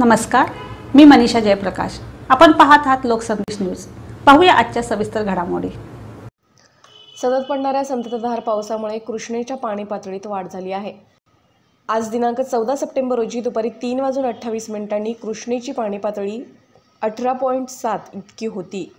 नमस्कार मी मनीषा जयप्रकाश. आपण पाहत आहात लोकसंदेश न्यूज. पाहूया आजच्या सविस्तर घडामोडी. सतत पडणाऱ्या संततधार पावसामुळे कृष्णेच्या पाणी पातळीत वाढ झाली आहे. आज दिनांक चौदा सप्टेंबर रोजी दुपारी तीन वाजून अठ्ठावीस मिनिटांनी कृष्णेची पाणी पातळी अठरा पॉईंट सात इतकी होती.